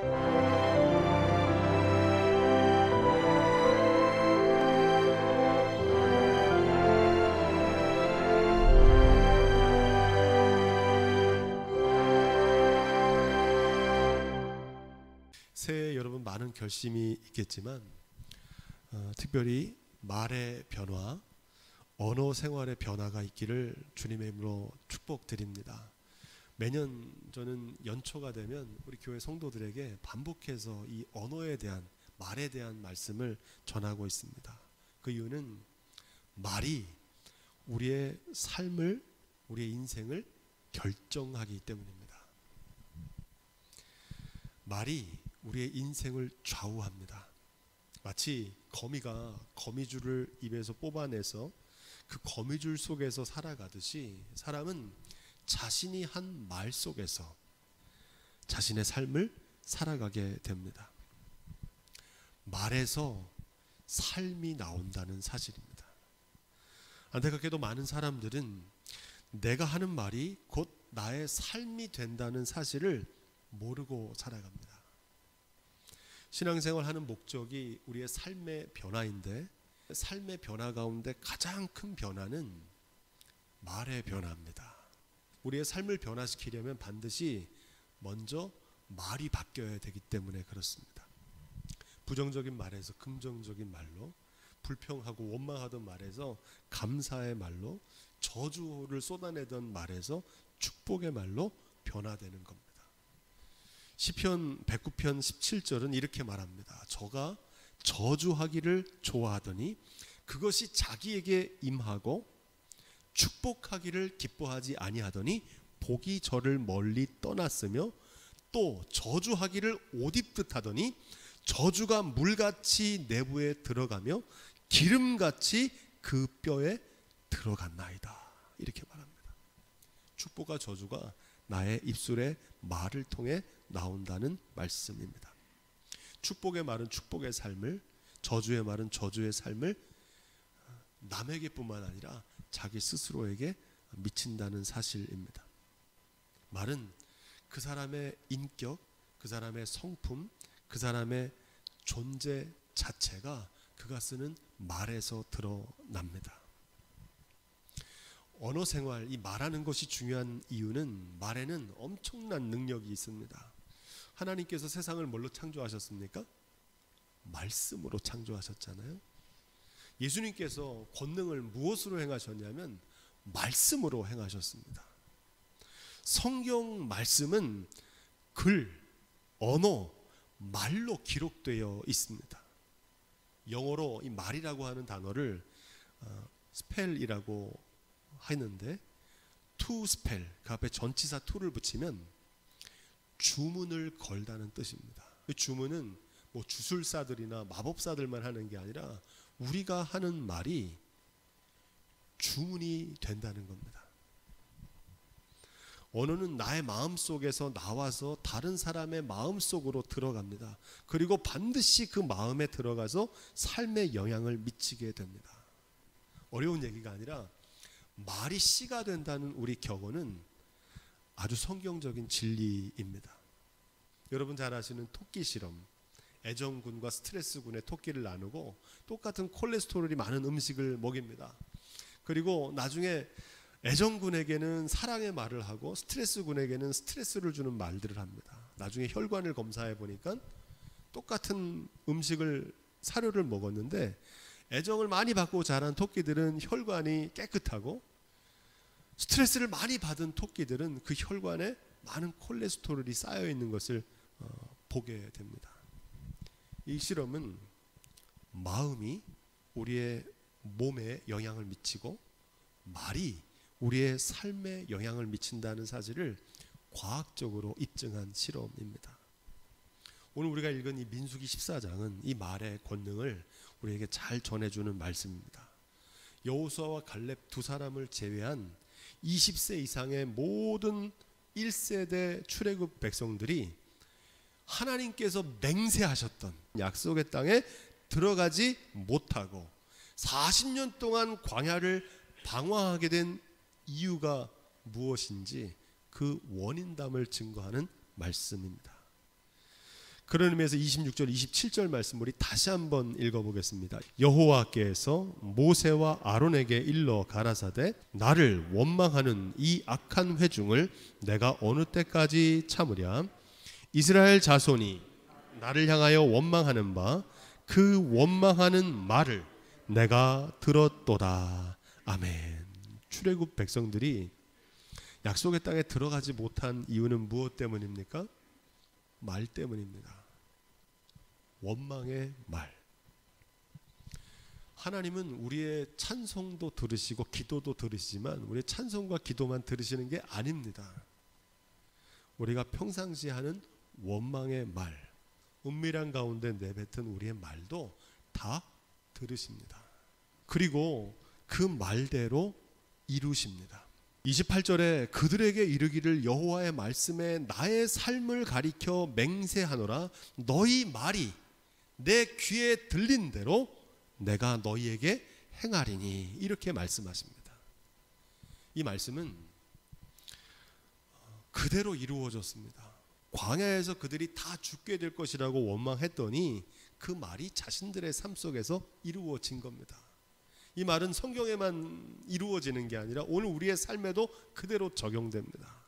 새해 여러분 많은 결심이 있겠지만 어, 특별히 말의 변화, 언어 생활의 변화가 있기를 주님의 이름으로 축복드립니다. 매년 저는 연초가 되면 우리 교회 성도들에게 반복해서 이 언어에 대한 말에 대한 말씀을 전하고 있습니다. 그 이유는 말이 우리의 삶을 우리의 인생을 결정하기 때문입니다. 말이 우리의 인생을 좌우합니다. 마치 거미가 거미줄을 입에서 뽑아내서 그 거미줄 속에서 살아가듯이 사람은 자신이 한 말 속에서 자신의 삶을 살아가게 됩니다. 말에서 삶이 나온다는 사실입니다. 안타깝게도 많은 사람들은 내가 하는 말이 곧 나의 삶이 된다는 사실을 모르고 살아갑니다. 신앙생활 하는 목적이 우리의 삶의 변화인데 삶의 변화 가운데 가장 큰 변화는 말의 변화입니다. 우리의 삶을 변화시키려면 반드시 먼저 말이 바뀌어야 되기 때문에 그렇습니다. 부정적인 말에서 긍정적인 말로 불평하고 원망하던 말에서 감사의 말로 저주를 쏟아내던 말에서 축복의 말로 변화되는 겁니다. 시편 109편 17절은 이렇게 말합니다. 저가 저주하기를 좋아하더니 그것이 자기에게 임하고 축복하기를 기뻐하지 아니하더니 복이 저를 멀리 떠났으며 또 저주하기를 옷 입듯 하더니 저주가 물같이 내부에 들어가며 기름같이 그 뼈에 들어갔나이다. 이렇게 말합니다. 축복과 저주가 나의 입술의 말을 통해 나온다는 말씀입니다. 축복의 말은 축복의 삶을, 저주의 말은 저주의 삶을 남에게뿐만 아니라 자기 스스로에게 미친다는 사실입니다. 말은 그 사람의 인격, 그 사람의 성품, 그 사람의 존재 자체가 그가 쓰는 말에서 드러납니다. 언어 생활, 이 말하는 것이 중요한 이유는 말에는 엄청난 능력이 있습니다. 하나님께서 세상을 뭘로 창조하셨습니까? 말씀으로 창조하셨잖아요. 예수님께서 권능을 무엇으로 행하셨냐면 말씀으로 행하셨습니다. 성경 말씀은 글, 언어, 말로 기록되어 있습니다. 영어로 이 말이라고 하는 단어를 어, 스펠이라고 하는데 to spell 그 앞에 전치사 to를 붙이면 주문을 걸다는 뜻입니다. 그 주문은 뭐 주술사들이나 마법사들만 하는 게 아니라 우리가 하는 말이 주문이 된다는 겁니다. 언어는 나의 마음 속에서 나와서 다른 사람의 마음 속으로 들어갑니다. 그리고 반드시 그 마음에 들어가서 삶에 영향을 미치게 됩니다. 어려운 얘기가 아니라 말이 씨가 된다는 우리 격언은 아주 성경적인 진리입니다. 여러분 잘 아시는 토끼 실험. 애정군과 스트레스군의 토끼를 나누고 똑같은 콜레스테롤이 많은 음식을 먹입니다. 그리고 나중에 애정군에게는 사랑의 말을 하고 스트레스군에게는 스트레스를 주는 말들을 합니다. 나중에 혈관을 검사해 보니까 똑같은 음식을 사료를 먹었는데 애정을 많이 받고 자란 토끼들은 혈관이 깨끗하고 스트레스를 많이 받은 토끼들은 그 혈관에 많은 콜레스테롤이 쌓여 있는 것을 어, 보게 됩니다. 이 실험은 마음이 우리의 몸에 영향을 미치고 말이 우리의 삶에 영향을 미친다는 사실을 과학적으로 입증한 실험입니다. 오늘 우리가 읽은 이 민수기 14장은 이 말의 권능을 우리에게 잘 전해주는 말씀입니다. 여호수아와 갈렙 두 사람을 제외한 20세 이상의 모든 1세대 출애굽 백성들이 하나님께서 맹세하셨던 약속의 땅에 들어가지 못하고 40년 동안 광야를 방황하게 된 이유가 무엇인지 그 원인담을 증거하는 말씀입니다. 그런 의미에서 26절, 27절 말씀 우리 다시 한번 읽어보겠습니다. 여호와께서 모세와 아론에게 일러 가라사대 나를 원망하는 이 악한 회중을 내가 어느 때까지 참으랴 이스라엘 자손이 나를 향하여 원망하는 바 그 원망하는 말을 내가 들었도다. 아멘. 출애굽 백성들이 약속의 땅에 들어가지 못한 이유는 무엇 때문입니까? 말 때문입니다. 원망의 말. 하나님은 우리의 찬송도 들으시고 기도도 들으시지만 우리의 찬송과 기도만 들으시는 게 아닙니다. 우리가 평상시 하는 원망의 말, 은밀한 가운데 내뱉은 우리의 말도 다 들으십니다. 그리고 그 말대로 이루십니다. 28절에 그들에게 이르기를 여호와의 말씀에 나의 삶을 가리켜 맹세하노라 너희 말이 내 귀에 들린 대로 내가 너희에게 행하리니 이렇게 말씀하십니다. 이 말씀은 그대로 이루어졌습니다. 광야에서 그들이 다 죽게 될 것이라고 원망했더니 그 말이 자신들의 삶 속에서 이루어진 겁니다. 이 말은 성경에만 이루어지는 게 아니라 오늘 우리의 삶에도 그대로 적용됩니다.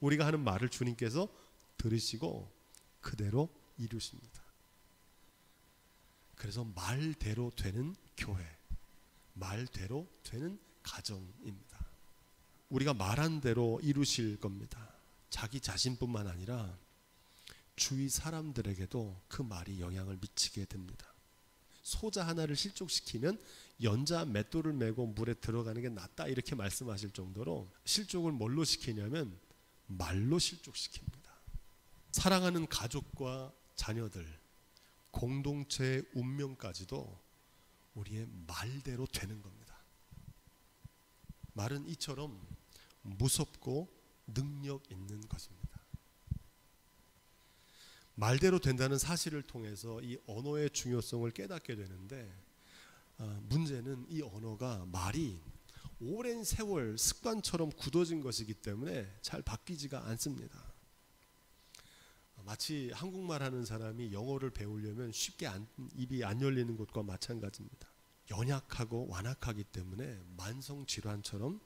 우리가 하는 말을 주님께서 들으시고 그대로 이루십니다. 그래서 말대로 되는 교회, 말대로 되는 가정입니다. 우리가 말한 대로 이루실 겁니다. 자기 자신뿐만 아니라 주위 사람들에게도 그 말이 영향을 미치게 됩니다. 소자 하나를 실족시키면 연자 맷돌을 메고 물에 들어가는 게 낫다 이렇게 말씀하실 정도로 실족을 뭘로 시키냐면 말로 실족시킵니다. 사랑하는 가족과 자녀들, 공동체의 운명까지도 우리의 말대로 되는 겁니다. 말은 이처럼 무섭고 능력 있는 것입니다. 말대로 된다는 사실을 통해서 이 언어의 중요성을 깨닫게 되는데 어, 문제는 이 언어가 말이 오랜 세월 습관처럼 굳어진 것이기 때문에 잘 바뀌지가 않습니다. 마치 한국말 하는 사람이 영어를 배우려면 쉽게 안, 입이 안 열리는 것과 마찬가지입니다. 연약하고 완악하기 때문에 만성 질환처럼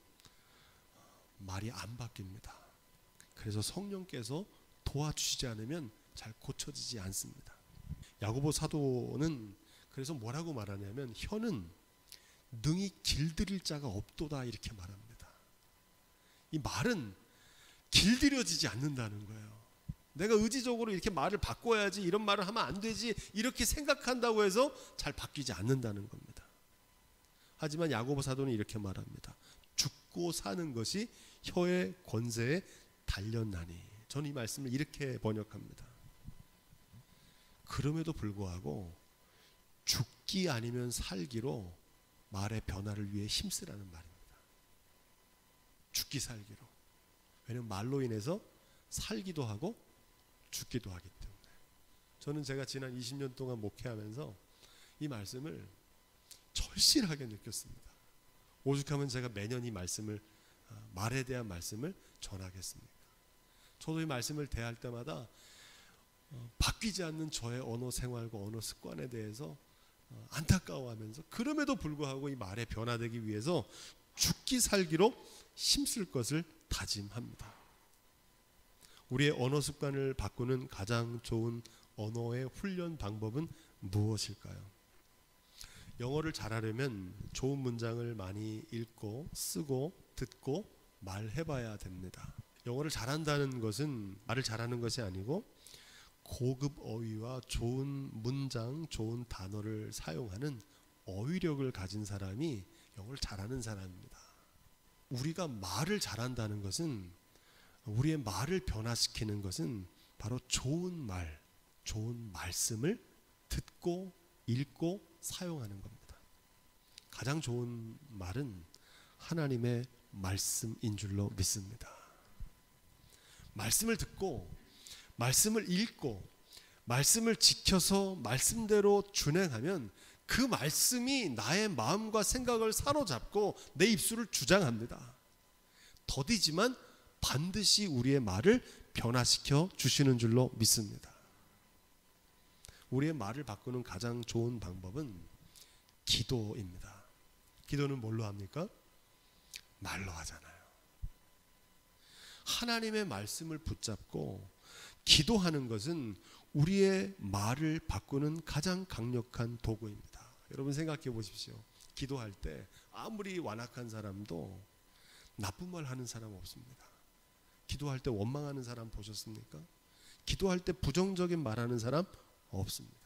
말이 안 바뀝니다. 그래서 성령께서 도와주시지 않으면 잘 고쳐지지 않습니다. 야고보 사도는 그래서 뭐라고 말하냐면 혀는 능히 길들일 자가 없도다 이렇게 말합니다. 이 말은 길들여지지 않는다는 거예요. 내가 의지적으로 이렇게 말을 바꿔야지 이런 말을 하면 안 되지 이렇게 생각한다고 해서 잘 바뀌지 않는다는 겁니다. 하지만 야고보 사도는 이렇게 말합니다. 죽고 사는 것이 혀의 권세에 달렸나니. 저는 이 말씀을 이렇게 번역합니다. 그럼에도 불구하고 죽기 아니면 살기로 말의 변화를 위해 힘쓰라는 말입니다. 죽기 살기로. 왜냐하면 말로 인해서 살기도 하고 죽기도 하기 때문에. 저는 제가 지난 20년 동안 목회하면서 이 말씀을 절실하게 느꼈습니다. 오죽하면 제가 매년 이 말씀을 아, 말에 대한 말씀을 전하겠습니까? 저도 이 말씀을 대할 때마다 어, 바뀌지 않는 저의 언어 생활과 언어 습관에 대해서 어, 안타까워하면서 그럼에도 불구하고 이 말에 변화되기 위해서 죽기 살기로 힘쓸 것을 다짐합니다. 우리의 언어 습관을 바꾸는 가장 좋은 언어의 훈련 방법은 무엇일까요? 영어를 잘하려면 좋은 문장을 많이 읽고 쓰고 듣고 말해봐야 됩니다. 영어를 잘한다는 것은 말을 잘하는 것이 아니고 고급 어휘와 좋은 문장, 좋은 단어를 사용하는 어휘력을 가진 사람이 영어를 잘하는 사람입니다. 우리가 말을 잘한다는 것은 우리의 말을 변화시키는 것은 바로 좋은 말, 좋은 말씀을 듣고 읽고 사용하는 겁니다. 가장 좋은 말은 하나님의 말씀인 줄로 믿습니다. 말씀을 듣고 말씀을 읽고 말씀을 지켜서 말씀대로 준행하면 그 말씀이 나의 마음과 생각을 사로잡고 내 입술을 주장합니다. 더디지만 반드시 우리의 말을 변화시켜 주시는 줄로 믿습니다. 우리의 말을 바꾸는 가장 좋은 방법은 기도입니다. 기도는 뭘로 합니까? 말로 하잖아요. 하나님의 말씀을 붙잡고 기도하는 것은 우리의 말을 바꾸는 가장 강력한 도구입니다. 여러분 생각해 보십시오. 기도할 때 아무리 완악한 사람도 나쁜 말 하는 사람 없습니다. 기도할 때 원망하는 사람 보셨습니까? 기도할 때 부정적인 말하는 사람 없습니다.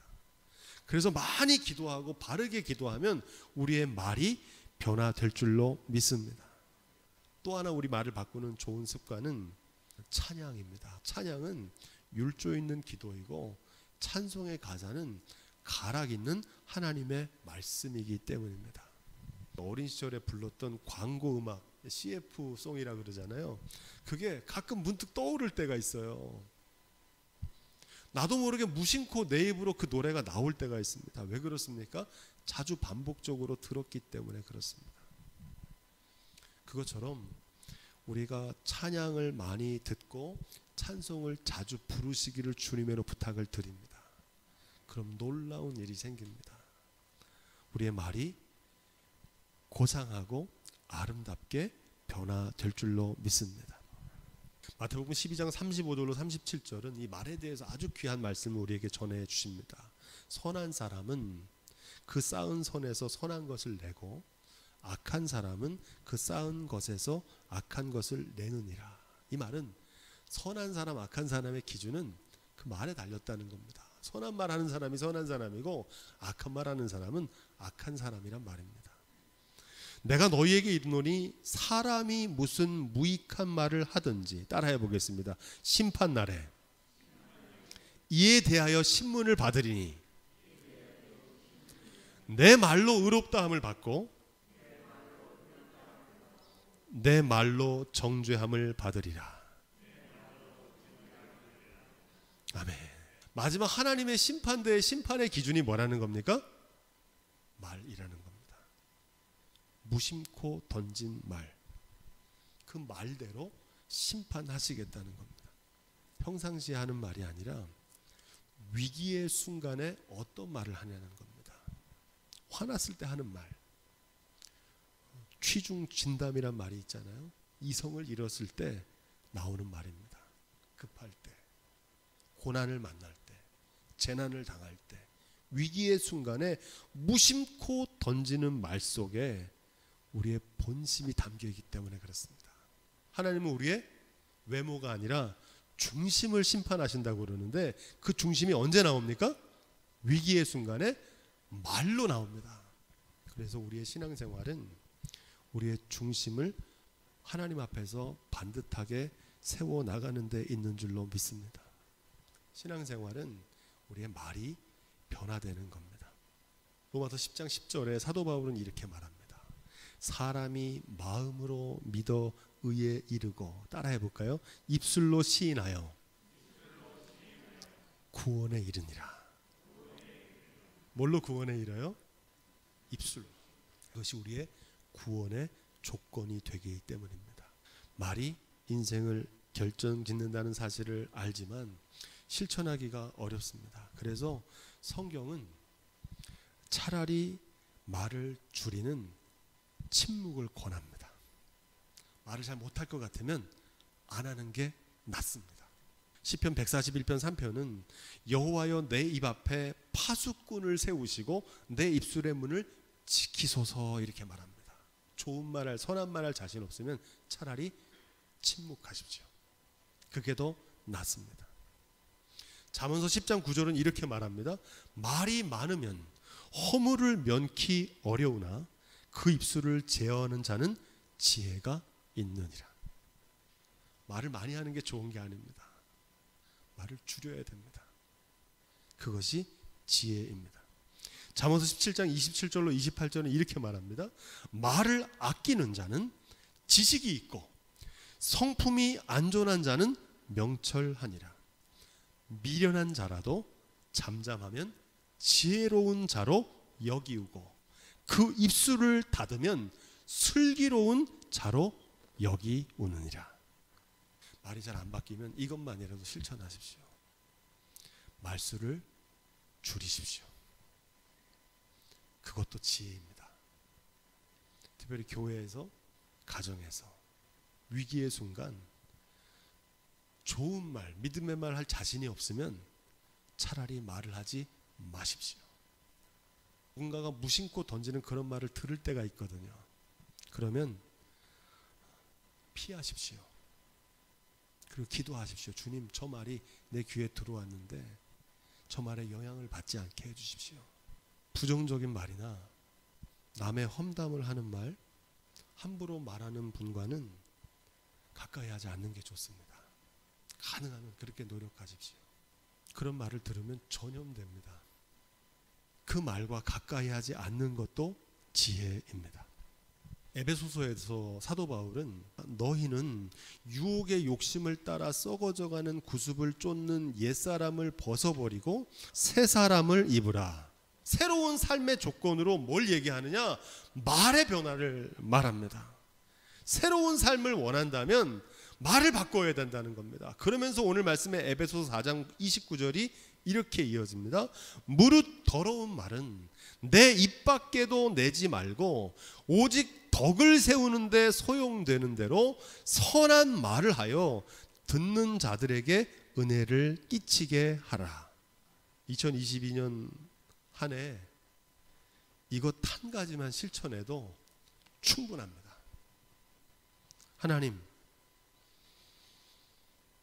그래서 많이 기도하고 바르게 기도하면 우리의 말이 변화될 줄로 믿습니다. 또 하나 우리 말을 바꾸는 좋은 습관은 찬양입니다. 찬양은 율조 있는 기도이고 찬송의 가사는 가락 있는 하나님의 말씀이기 때문입니다. 어린 시절에 불렀던 광고 음악 CF 송이라 그러잖아요. 그게 가끔 문득 떠오를 때가 있어요. 나도 모르게 무심코 내 입으로 그 노래가 나올 때가 있습니다. 왜 그렇습니까? 자주 반복적으로 들었기 때문에 그렇습니다. 그것처럼 우리가 찬양을 많이 듣고 찬송을 자주 부르시기를 주님으로 부탁을 드립니다. 그럼 놀라운 일이 생깁니다. 우리의 말이 고상하고 아름답게 변화될 줄로 믿습니다. 마태복음 12장 35절로 37절은 이 말에 대해서 아주 귀한 말씀을 우리에게 전해 주십니다. 선한 사람은 그 쌓은 선에서 선한 것을 내고 악한 사람은 그 쌓은 것에서 악한 것을 내느니라. 이 말은 선한 사람, 악한 사람의 기준은 그 말에 달렸다는 겁니다. 선한 말 하는 사람이 선한 사람이고 악한 말 하는 사람은 악한 사람이란 말입니다. 내가 너희에게 이르노니 사람이 무슨 무익한 말을 하든지 따라해 보겠습니다. 심판 날에 이에 대하여 신문을 받으리니 내 말로 의롭다함을 받고 내 말로 정죄함을 받으리라. 아멘. 마지막 하나님의 심판대의 심판의 기준이 뭐라는 겁니까? 말이라는 겁니다. 무심코 던진 말. 그 말대로 심판하시겠다는 겁니다. 평상시에 하는 말이 아니라 위기의 순간에 어떤 말을 하냐는 겁니다. 화났을 때 하는 말. 취중 진담이란 말이 있잖아요. 이성을 잃었을 때 나오는 말입니다. 급할 때, 고난을 만날 때, 재난을 당할 때, 위기의 순간에 무심코 던지는 말 속에 우리의 본심이 담겨 있기 때문에 그렇습니다. 하나님은 우리의 외모가 아니라 중심을 심판하신다고 그러는데 그 중심이 언제 나옵니까? 위기의 순간에 말로 나옵니다. 그래서 우리의 신앙생활은 우리의 중심을 하나님 앞에서 반듯하게 세워 나가는 데 있는 줄로 믿습니다. 신앙생활은 우리의 말이 변화되는 겁니다. 로마서 10장 10절에 사도 바울은 이렇게 말합니다. 사람이 마음으로 믿어 의에 이르고 따라해 볼까요? 입술로 시인하여 구원에 이르니라. 뭘로 구원에 이르요? 입술. 이것이 우리의 구원의 조건이 되기 때문입니다. 말이 인생을 결정 짓는다는 사실을 알지만 실천하기가 어렵습니다. 그래서 성경은 차라리 말을 줄이는 침묵을 권합니다. 말을 잘 못할 것 같으면 안 하는 게 낫습니다. 시편 141편 3편은 여호와여 내 입 앞에 파수꾼을 세우시고 내 입술의 문을 지키소서 이렇게 말합니다. 좋은 말할 선한 말할 자신 없으면 차라리 침묵하십시오. 그게 더 낫습니다. 잠언서 10장 9절은 이렇게 말합니다. 말이 많으면 허물을 면키 어려우나 그 입술을 제어하는 자는 지혜가 있느니라. 말을 많이 하는 게 좋은 게 아닙니다. 말을 줄여야 됩니다. 그것이 지혜입니다. 잠언서 17장 27절로 28절은 이렇게 말합니다. 말을 아끼는 자는 지식이 있고 성품이 안전한 자는 명철하니라. 미련한 자라도 잠잠하면 지혜로운 자로 여기우고 그 입술을 닫으면 슬기로운 자로 여기우느니라. 말이 잘 안 바뀌면 이것만이라도 실천하십시오. 말수를 줄이십시오. 그것도 지혜입니다. 특별히 교회에서 가정에서 위기의 순간 좋은 말, 믿음의 말 할 자신이 없으면 차라리 말을 하지 마십시오. 누군가가 무심코 던지는 그런 말을 들을 때가 있거든요. 그러면 피하십시오. 그리고 기도하십시오. 주님, 저 말이 내 귀에 들어왔는데 저 말에 영향을 받지 않게 해주십시오. 부정적인 말이나 남의 험담을 하는 말, 함부로 말하는 분과는 가까이 하지 않는 게 좋습니다. 가능하면 그렇게 노력하십시오. 그런 말을 들으면 전염됩니다. 그 말과 가까이 하지 않는 것도 지혜입니다. 에베소서에서 사도 바울은 너희는 유혹의 욕심을 따라 썩어져가는 구습을 쫓는 옛사람을 벗어버리고 새 사람을 입으라. 새로운 삶의 조건으로 뭘 얘기하느냐? 말의 변화를 말합니다. 새로운 삶을 원한다면 말을 바꿔야 된다는 겁니다. 그러면서 오늘 말씀의 에베소서 4장 29절이 이렇게 이어집니다. 무릇 더러운 말은 내 입 밖에도 내지 말고 오직 덕을 세우는데 소용되는 대로 선한 말을 하여 듣는 자들에게 은혜를 끼치게 하라. 2022년 한 해 이것 한 가지만 실천해도 충분합니다. 하나님,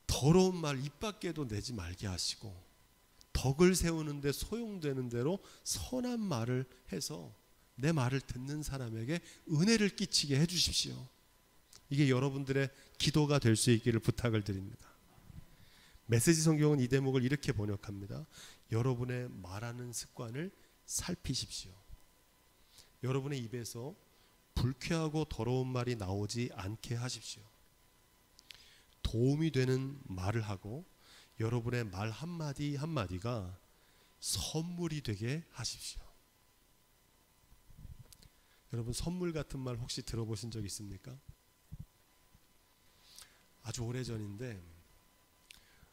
더러운 말 입 밖에도 내지 말게 하시고 덕을 세우는데 소용되는 대로 선한 말을 해서 내 말을 듣는 사람에게 은혜를 끼치게 해 주십시오. 이게 여러분들의 기도가 될 수 있기를 부탁을 드립니다. 메시지 성경은 이 대목을 이렇게 번역합니다. 여러분의 말하는 습관을 살피십시오. 여러분의 입에서 불쾌하고 더러운 말이 나오지 않게 하십시오. 도움이 되는 말을 하고 여러분의 말 한마디 한마디가 선물이 되게 하십시오. 여러분 선물 같은 말 혹시 들어보신 적 있습니까? 아주 오래 전인데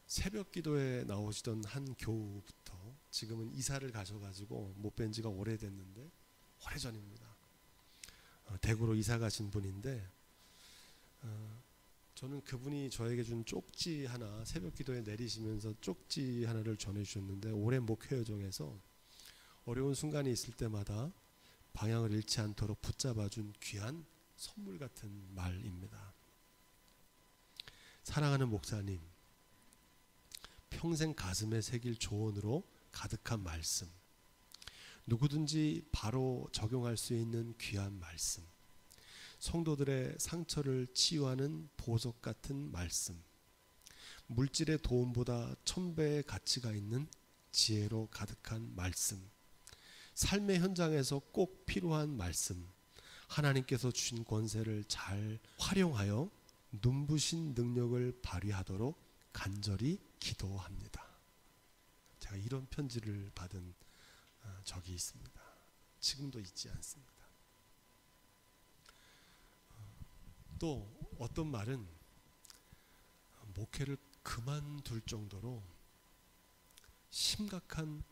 새벽 기도에 나오시던 한 교우부터 지금은 이사를 가셔가지고 못 뵌 지가 오래됐는데 오래 전입니다. 어, 대구로 이사 가신 분인데 어, 저는 그분이 저에게 준 쪽지 하나 새벽 기도에 내리시면서 쪽지 하나를 전해주셨는데 오랜 목회 여정에서 어려운 순간이 있을 때마다 방향을 잃지 않도록 붙잡아준 귀한 선물 같은 말입니다. 사랑하는 목사님, 평생 가슴에 새길 조언으로 가득한 말씀, 누구든지 바로 적용할 수 있는 귀한 말씀, 성도들의 상처를 치유하는 보석 같은 말씀, 물질의 도움보다 천배의 가치가 있는 지혜로 가득한 말씀, 삶의 현장에서 꼭 필요한 말씀, 하나님께서 주신 권세를 잘 활용하여 눈부신 능력을 발휘하도록 간절히 기도합니다. 제가 이런 편지를 받은 어, 적이 있습니다. 지금도 잊지 않습니다. 또 어떤 말은 목회를 그만둘 정도로 심각한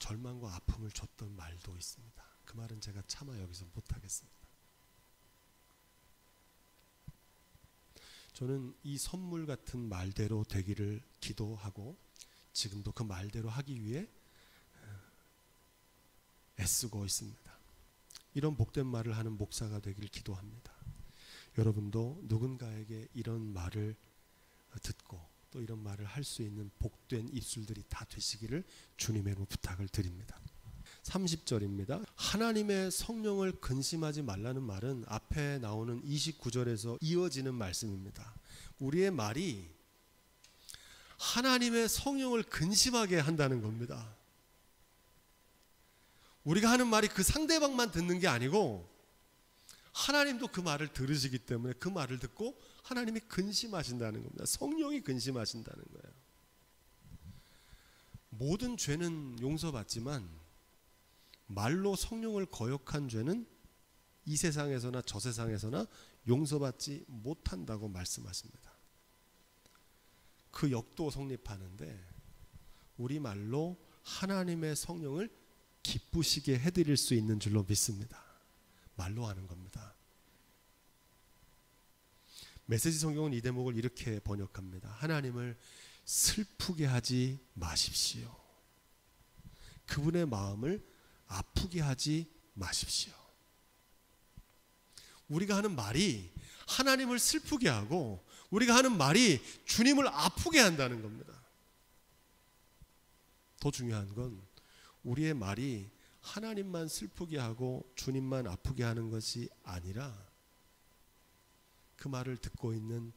절망과 아픔을 줬던 말도 있습니다. 그 말은 제가 차마 여기서 못하겠습니다. 저는 이 선물 같은 말대로 되기를 기도하고 지금도 그 말대로 하기 위해 애쓰고 있습니다. 이런 복된 말을 하는 목사가 되기를 기도합니다. 여러분도 누군가에게 이런 말을 듣고 또 이런 말을 할 수 있는 복된 입술들이 다 되시기를 주님으로 부탁을 드립니다. 30절입니다. 하나님의 성령을 근심하지 말라는 말은 앞에 나오는 29절에서 이어지는 말씀입니다. 우리의 말이 하나님의 성령을 근심하게 한다는 겁니다. 우리가 하는 말이 그 상대방만 듣는 게 아니고 하나님도 그 말을 들으시기 때문에 그 말을 듣고 하나님이 근심하신다는 겁니다. 성령이 근심하신다는 거예요. 모든 죄는 용서받지만 말로 성령을 거역한 죄는 이 세상에서나 저 세상에서나 용서받지 못한다고 말씀하십니다. 그 역도 성립하는데 우리 말로 하나님의 성령을 기쁘시게 해드릴 수 있는 줄로 믿습니다. 말로 하는 겁니다. 메시지 성경은 이 대목을 이렇게 번역합니다. 하나님을 슬프게 하지 마십시오. 그분의 마음을 아프게 하지 마십시오. 우리가 하는 말이 하나님을 슬프게 하고 우리가 하는 말이 주님을 아프게 한다는 겁니다. 더 중요한 건 우리의 말이 하나님만 슬프게 하고 주님만 아프게 하는 것이 아니라 그 말을 듣고 있는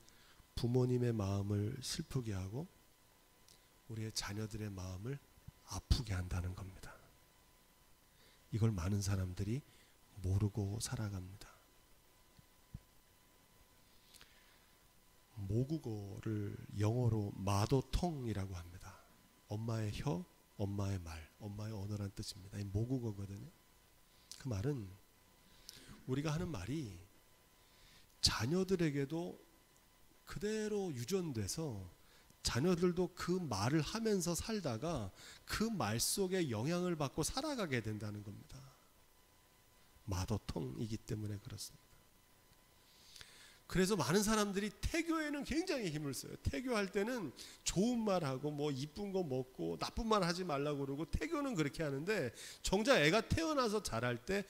부모님의 마음을 슬프게 하고 우리의 자녀들의 마음을 아프게 한다는 겁니다. 이걸 많은 사람들이 모르고 살아갑니다. 모국어를 영어로 마도통이라고 합니다. 엄마의 혀, 엄마의 말, 엄마의 언어란 뜻입니다. 이 모국어거든요. 그 말은 우리가 하는 말이 자녀들에게도 그대로 유전돼서 자녀들도 그 말을 하면서 살다가 그 말 속에 영향을 받고 살아가게 된다는 겁니다. 마더통이기 때문에 그렇습니다. 그래서 많은 사람들이 태교에는 굉장히 힘을 써요. 태교할 때는 좋은 말 하고 뭐 이쁜 거 먹고 나쁜 말 하지 말라고 그러고 태교는 그렇게 하는데 정작 애가 태어나서 자랄 때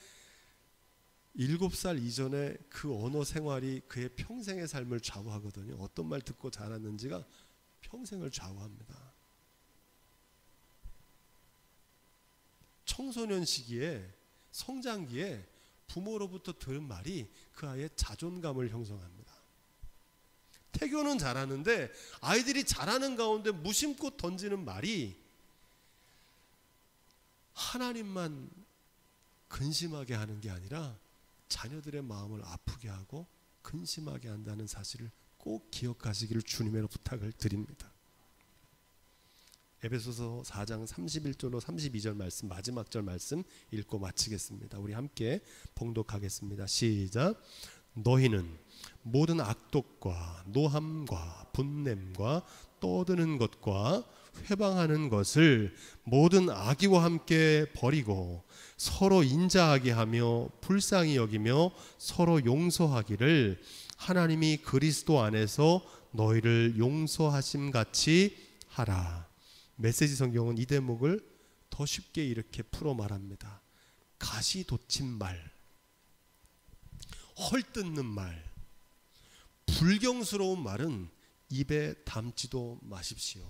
일곱 살 이전에 그 언어 생활이 그의 평생의 삶을 좌우하거든요. 어떤 말 듣고 자랐는지가 평생을 좌우합니다. 청소년 시기에 성장기에 부모로부터 들은 말이 그 아이의 자존감을 형성합니다. 태교는 잘하는데 아이들이 잘하는 가운데 무심코 던지는 말이 하나님만 근심하게 하는 게 아니라 자녀들의 마음을 아프게 하고 근심하게 한다는 사실을 꼭 기억하시기를 주님의 부탁을 드립니다. 에베소서 4장 31절로 32절 말씀 마지막 절 말씀 읽고 마치겠습니다. 우리 함께 봉독하겠습니다. 시작. 너희는 모든 악독과 노함과 분냄과 떠드는 것과 회방하는 것을 모든 악의와 함께 버리고 서로 인자하게 하며 불쌍히 여기며 서로 용서하기를 하나님이 그리스도 안에서 너희를 용서하심 같이 하라. 메시지 성경은 이 대목을 더 쉽게 이렇게 풀어 말합니다. 가시 돋친 말, 헐뜯는 말, 불경스러운 말은 입에 담지도 마십시오.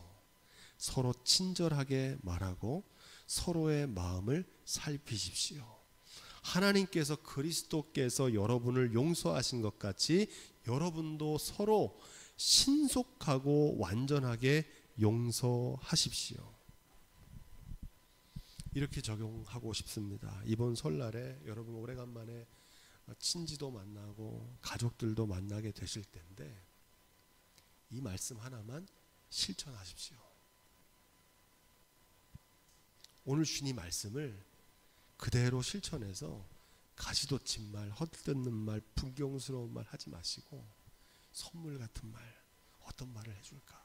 서로 친절하게 말하고 서로의 마음을 살피십시오. 하나님께서 그리스도께서 여러분을 용서하신 것 같이 여러분도 서로 신속하고 완전하게 용서하십시오. 이렇게 적용하고 싶습니다. 이번 설날에 여러분 오래간만에 친지도 만나고 가족들도 만나게 되실 텐데 이 말씀 하나만 실천하십시오. 오늘 주님 말씀을 그대로 실천해서 가시돋친 말, 헛듣는 말, 불경스러운 말 하지 마시고 선물 같은 말, 어떤 말을 해줄까?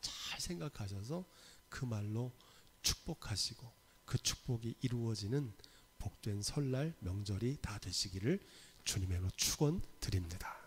잘 생각하셔서 그 말로 축복하시고 그 축복이 이루어지는 복된 설날 명절이 다 되시기를 주님의로 축원 드립니다.